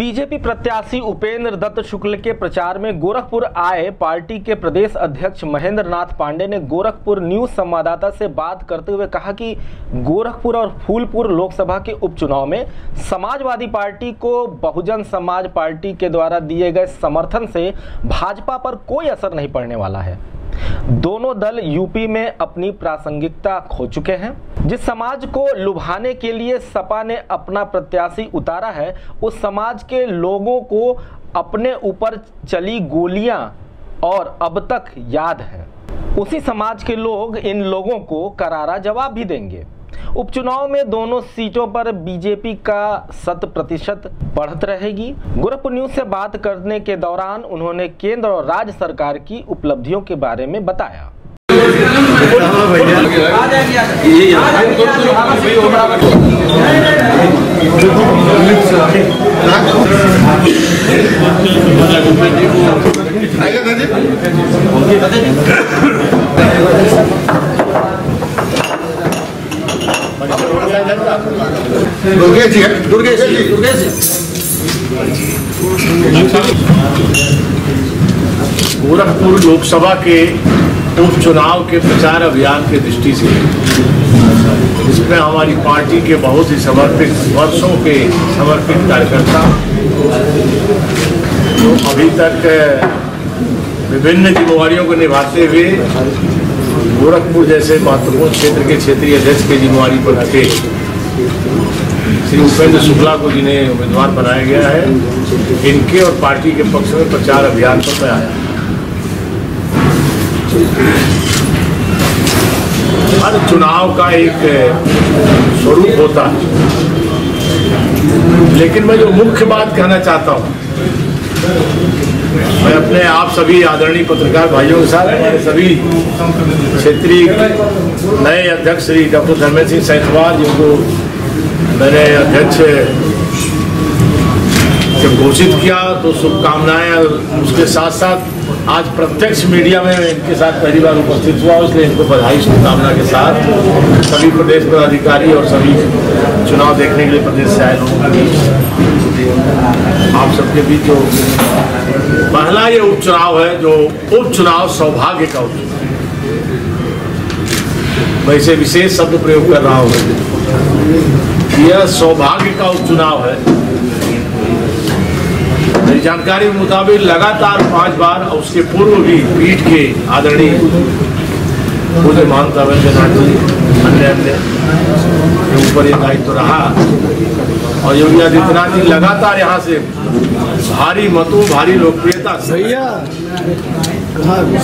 BJP प्रत्याशी उपेंद्र दत्त शुक्ल के प्रचार में गोरखपुर आए पार्टी के प्रदेश अध्यक्ष महेंद्र नाथ पांडे ने गोरखपुर न्यूज़ संवाददाता से बात करते हुए कहा कि गोरखपुर और फूलपुर लोकसभा के उपचुनाव में समाजवादी पार्टी को बहुजन समाज पार्टी के द्वारा दिए गए समर्थन से भाजपा पर कोई असर नहीं पड़ने वाला है। दोनों दल यूपी में अपनी प्रासंगिकता खो चुके हैं। जिस समाज को लुभाने के लिए सपा ने अपना प्रत्याशी उतारा है, उस समाज के लोगों को अपने ऊपर चली गोलियाँ और अब तक याद है। उसी समाज के लोग इन लोगों को करारा जवाब भी देंगे। उपचुनाव में दोनों सीटों पर बीजेपी का शत प्रतिशत बढ़त रहेगी। गोरखपुर न्यूज़ से बात करने के दौरान उन्होंने केंद्र और राज्य सरकार की उपलब्धियों के बारे में बताया। दुर्गेश जी जी। दुर्गेश गोरखपुर लोकसभा के उपचुनाव के प्रचार अभियान की दृष्टि से इसमें हमारी पार्टी के बहुत ही समर्पित, वर्षों के समर्पित कार्यकर्ता, जो अभी तक, विभिन्न जिम्मेवारियों को निभाते हुए गोरखपुर जैसे महत्वपूर्ण क्षेत्र के क्षेत्रीय अध्यक्ष की जिम्मेवारी पर रखे श्री उपेंद्र शुक्ला को जिन्हें उम्मीदवार बनाया गया है, इनके और पार्टी के पक्ष में प्रचार अभियान पर मैं आया हर चुनाव का एक स्वरूप होता है। लेकिन मैं जो मुख्य बात कहना चाहता हूँ, मैं अपने आप सभी आदरणीय पत्रकार भाइयों के साथ, हमारे सभी क्षेत्रीय नए अध्यक्ष श्री डॉक्टर धर्मेंद्र सिंह सैतवाल जिनको मैंने अध्यक्ष जब घोषित किया तो शुभकामनाएँ उसके साथ साथ आज प्रत्यक्ष मीडिया में इनके साथ पहली बार उपस्थित हुआ, इसलिए इनको बधाई, शुभकामना के साथ। सभी प्रदेश पदाधिकारी और सभी चुनाव देखने के लिए प्रदेश से आए लोगों के बीच आप सबके बीच जो पहला ये उपचुनाव है, जो उपचुनाव सौभाग्य का उपचुनाव। मैं इसे विशेष शब्द प्रयोग कर रहा हूँ। यह सौभाग्य का उपचुनाव है। मेरी जानकारी के मुताबिक लगातार पाँच बार और उसके पूर्व भी पीठ के आदरणीय पूरे मानता जी अन्य अन्य के ऊपर ये दायित्व तो रहा। और योगी आदित्यनाथ जी लगातार यहाँ से भारी मतों भारी लोकप्रियता से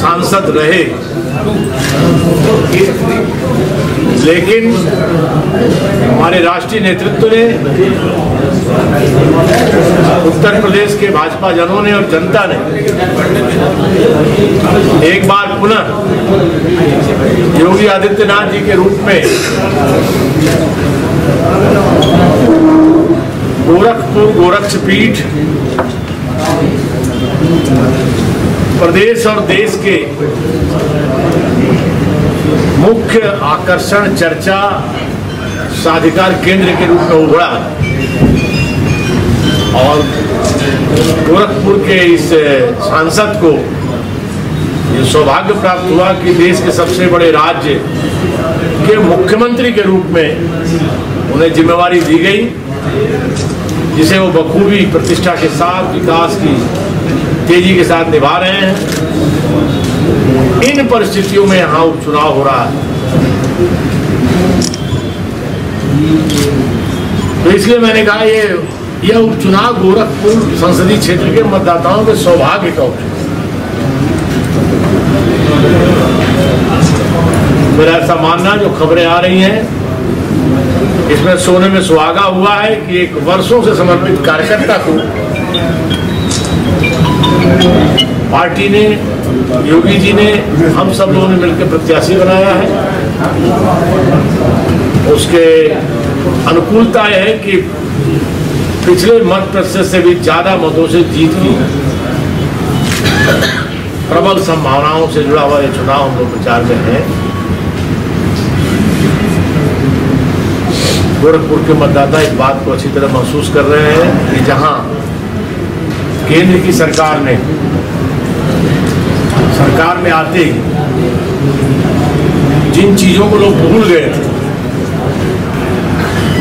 सांसद रहे। लेकिन हमारे राष्ट्रीय नेतृत्व ने उत्तर प्रदेश के भाजपा जनों ने और जनता ने एक बार पुनः योगी आदित्यनाथ जी के रूप में गोरखपुर गोरक्ष पीठ प्रदेश और देश के मुख्य आकर्षण चर्चा साधिकार केंद्र के रूप में उभरा। और गोरखपुर के इस सांसद को ये सौभाग्य प्राप्त हुआ कि देश के सबसे बड़े राज्य के मुख्यमंत्री के रूप में उन्हें जिम्मेवारी दी गई, जिसे वो बखूबी प्रतिष्ठा के साथ विकास की तेज़ी के साथ निभा रहे हैं। इन परिस्थितियों में यहाँ उपचुनाव हो रहा है। तो इसलिए मैंने कहा ये यह उपचुनाव गोरखपुर संसदीय क्षेत्र के मतदाताओं के सौभाग्य का उपचुनाव मेरा ऐसा मानना जो खबरें आ रही हैं, इसमें सोने में सुहागा हुआ है कि एक वर्षों से समर्पित कार्यकर्ता को पार्टी ने, योगी जी ने, हम सब लोगों ने मिलकर प्रत्याशी बनाया है। उसके अनुकूलता है कि पिछले मत प्रतिशत से भी ज़्यादा मतों से जीत की। प्रबल संभावनाओं से जुड़ा हुआ ये चुनाव हम लोग प्रचार में है। गोरखपुर के मतदाता इस बात को अच्छी तरह महसूस कर रहे हैं कि जहाँ केंद्र की सरकार ने, सरकार में आते जिन चीज़ों को लोग भूल गए थे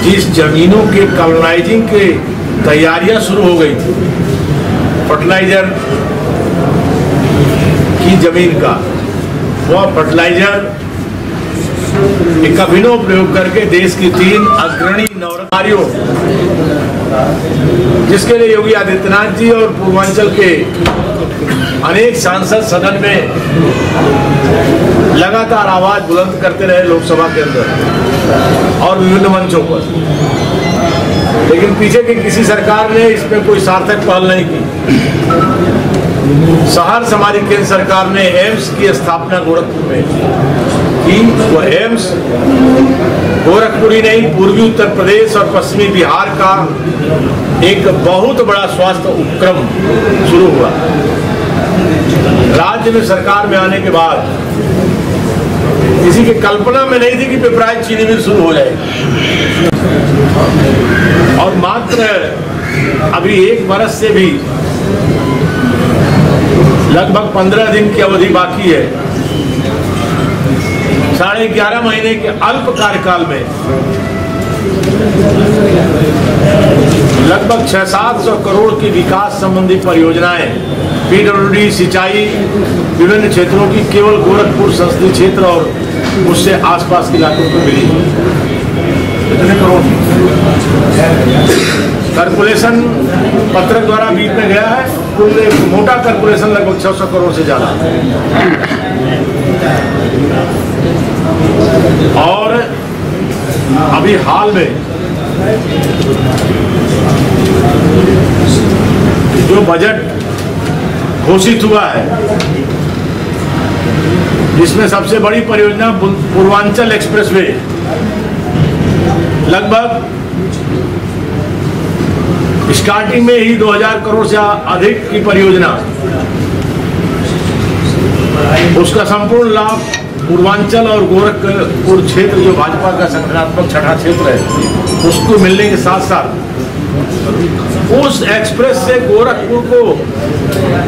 जिस जमीनों के कॉलोनाइजिंग के तैयारियाँ शुरू हो गई थी फर्टिलाइज़र की ज़मीन का, वह फर्टिलाइज़र एक अभिनव प्रयोग करके देश की तीन अग्रणी नवरत्नारियों जिसके लिए योगी आदित्यनाथ जी और पूर्वांचल के अनेक सांसद सदन में लगातार आवाज़ बुलंद करते रहे लोकसभा के अंदर और विभिन्न मंचों पर। लेकिन पीछे की किसी सरकार ने इसमें कोई सार्थक पहल नहीं की। शहर हमारी केंद्र सरकार ने एम्स की स्थापना गोरखपुर में की। वो एम्स गोरखपुर ही नहीं, पूर्वी उत्तर प्रदेश और पश्चिमी बिहार का एक बहुत बड़ा स्वास्थ्य उपक्रम शुरू हुआ। राज्य में सरकार में आने के बाद किसी की कल्पना में नहीं थी कि पिपराइज चीनी मिल शुरू हो जाएगी। और मात्र अभी एक बरस से भी लगभग पंद्रह दिन की अवधि बाकी है। साढ़े ग्यारह महीने के अल्प कार्यकाल में लगभग छह सात सौ करोड़ की विकास संबंधी परियोजनाएँ पीडब्ल्यूडी, सिंचाई, विभिन्न क्षेत्रों की केवल गोरखपुर संसदीय क्षेत्र और उससे आसपास के इलाकों को मिली। कितने करोड़। कैलकुलेशन पत्रक द्वारा बीच में गया है। कुल मोटा कैलकुलेशन लगभग 600 करोड़ से ज़्यादा। और अभी हाल में जो बजट घोषित हुआ है। जिसमें सबसे बड़ी परियोजना पूर्वांचल एक्सप्रेसवे। लगभग स्टार्टिंग में ही 2000 करोड़ से अधिक की परियोजना। उसका संपूर्ण लाभ पूर्वांचल और गोरखपुर क्षेत्र, जो भाजपा का संगठनात्मक छठा क्षेत्र है, उसको मिलने के साथ साथ उस एक्सप्रेस से गोरखपुर को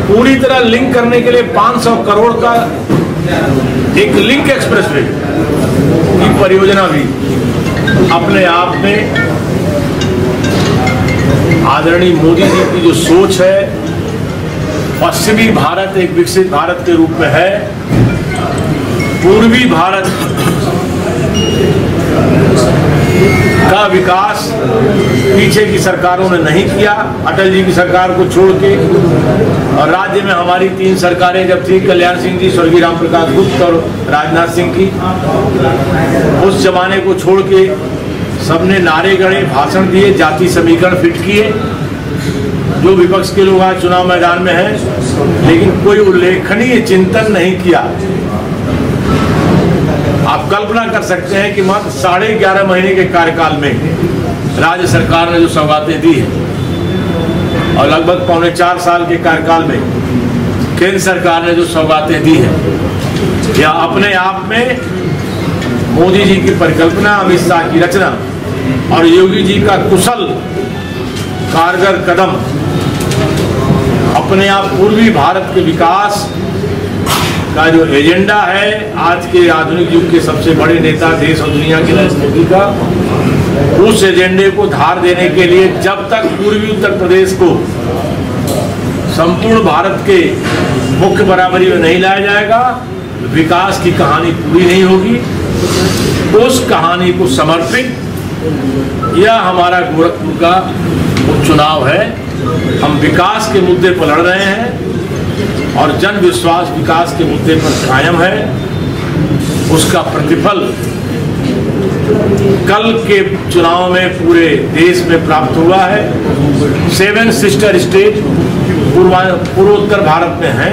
पूरी तरह लिंक करने के लिए 500 करोड़ का एक लिंक एक्सप्रेस वे की परियोजना भी अपने आप में आदरणीय मोदी जी की जो सोच है, पश्चिमी भारत एक विकसित भारत के रूप में है, पूर्वी भारत का विकास पीछे की सरकारों ने नहीं किया, अटल जी की सरकार को छोड़ के। और राज्य में हमारी तीन सरकारें जब थी, कल्याण सिंह जी, स्वर्गीय राम प्रकाश गुप्त और राजनाथ सिंह की, उस जमाने को छोड़ के सबने नारे गढ़े, भाषण दिए, जाति समीकरण फिट किए। जो विपक्ष के लोग आज चुनाव मैदान में हैं, लेकिन कोई उल्लेखनीय चिंतन नहीं किया। आप कल्पना कर सकते हैं कि मात्र साढ़े ग्यारह महीने के कार्यकाल में राज्य सरकार ने जो सौगातें दी है, और लगभग पौने चार साल के कार्यकाल में केंद्र सरकार ने जो सौगातें दी है यह अपने आप में मोदी जी की परिकल्पना, अमित शाह की रचना, और योगी जी का कुशल, कारगर कदम, अपने आप पूर्वी भारत के विकास का जो एजेंडा है आज के आधुनिक युग के सबसे बड़े नेता देश और दुनिया के मोदी का, उस एजेंडे को धार देने के लिए जब तक पूर्वी उत्तर प्रदेश को संपूर्ण भारत के मुख्य बराबरी में नहीं लाया जाएगा, विकास की कहानी पूरी नहीं होगी। उस कहानी को समर्पित यह हमारा गोरखपुर का उपचुनाव है। हम विकास के मुद्दे पर लड़ रहे हैं। और जन विश्वास विकास के मुद्दे पर कायम है। उसका प्रतिफल कल के चुनाव में पूरे देश में प्राप्त हुआ है। सेवन सिस्टर स्टेट पूर्वोत्तर भारत में है।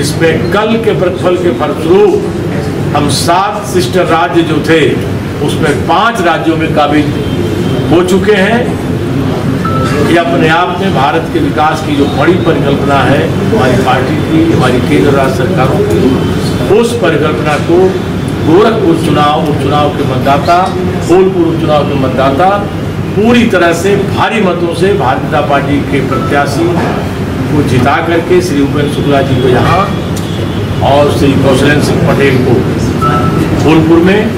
इसमें कल के प्रतिफल के फलस्वरूप हम सात सिस्टर राज्य जो थे, उसमें पाँच राज्यों में काबिज हो चुके हैं। ये अपने आप में भारत के विकास की जो बड़ी परिकल्पना है, हमारी पार्टी की, हमारी केंद्र राज्य सरकारों की, उस परिकल्पना को गोरखपुर चुनाव उपचुनाव के मतदाता फूलपुर उपचुनाव के मतदाता, पूरी तरह से भारी मतों से भारतीय जनता पार्टी के प्रत्याशी को जिता करके श्री उपेंद्र शुक्ला जी को यहाँ और श्री कौशलेंद्र सिंह पटेल को फूलपुर में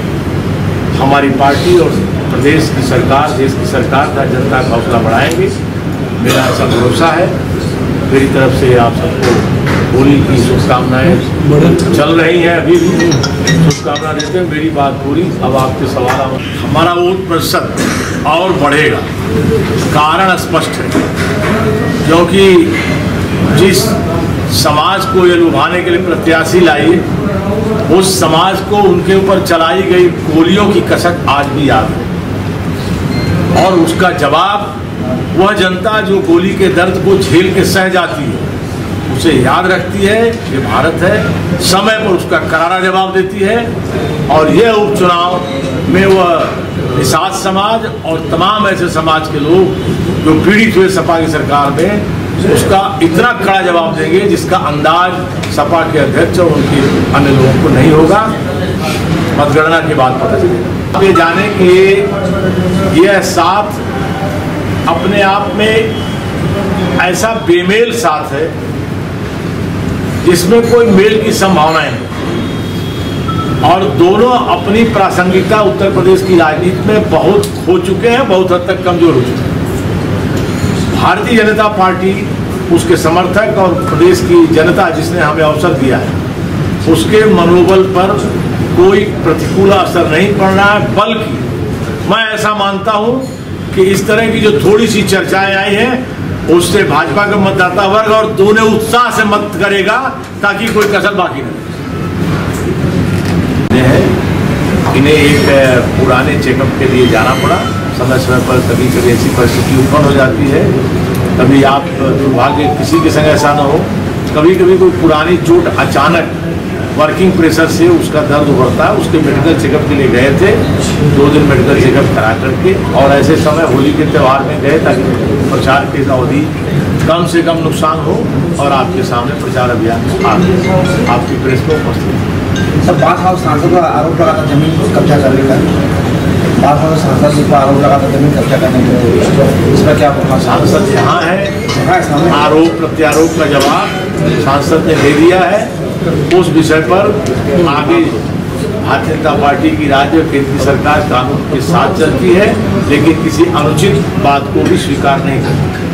हमारी पार्टी और प्रदेश की सरकार, देश की सरकार का जनता का हौसला बढ़ाएँगे। मेरा ऐसा भरोसा है। मेरी तरफ़ से आप सबको होली की शुभकामनाएँ चल रही हैं अभी भी। शुभकामना देते हैं। मेरी बात पूरी। अब आपके सवाल हमारा वोट प्रतिशत और बढ़ेगा। कारण स्पष्ट है। क्योंकि जिस समाज को ये लुभाने के लिए प्रत्याशी लाई उस समाज को उनके ऊपर चलाई गई गोलियों की कसक आज भी याद है। और उसका जवाब वह जनता जो गोली के दर्द को झेल के सह जाती है, उसे याद रखती है, ये भारत है, समय पर उसका करारा जवाब देती है, और यह उपचुनाव में वह निषाद समाज और तमाम ऐसे समाज के लोग जो पीड़ित हुए सपा की सरकार में, उसका इतना कड़ा जवाब देंगे जिसका अंदाज सपा के अध्यक्ष और उनके अन्य लोगों को नहीं होगा। मतगणना के बाद पता चलेगा। ये जाने कि यह साथ अपने आप में ऐसा बेमेल साथ है जिसमें कोई मेल की संभावनाएँ नहीं। और दोनों अपनी प्रासंगिकता उत्तर प्रदेश की राजनीति में बहुत खो चुके हैं, बहुत हद तक कमज़ोर हो चुके हैं। भारतीय जनता पार्टी उसके समर्थक और प्रदेश की जनता जिसने हमें अवसर दिया है, उसके मनोबल पर कोई प्रतिकूल असर नहीं पड़ रहा है, बल्कि मैं ऐसा मानता हूँ कि इस तरह की जो थोड़ी सी चर्चाएँ आई हैं, उससे भाजपा का मतदाता वर्ग और दोनों उत्साह से मत करेगा ताकि कोई कसर बाकी न है, इन्हें एक पुराने चेकअप के लिए जाना पड़ा। समय समय पर कभी कभी ऐसी परिस्थिति उत्पन्न हो जाती है। कभी आप दुर्भाग्य किसी के संग ऐसा ना हो। कभी कभी कोई पुरानी चोट अचानक वर्किंग प्रेशर से उसका दर्द उभरता है उसके मेडिकल चेकअप के लिए गए थे दो दिन मेडिकल चेकअप करा करके और ऐसे समय होली के त्यौहार में गए ताकि प्रचार की अवधि कम से कम नुकसान हो और आपके सामने प्रचार अभियान आप आपकी प्रेस में उपस्थित सर बात हाउस सांसद का आरोप लगा था ज़मीन कब्जा करने का। बात हाउस सांसद जी पर आरोप लगा था ज़मीन कब्जा करने का इस पर क्या सांसद यहाँ है। है आरोप प्रत्यारोप का जवाब सांसद ने दे दिया है। उस विषय पर आगे भारतीय जनता पार्टी की राज्य और केंद्रीय सरकार कानून के साथ चलती है, लेकिन किसी अनुचित बात को भी स्वीकार नहीं करती।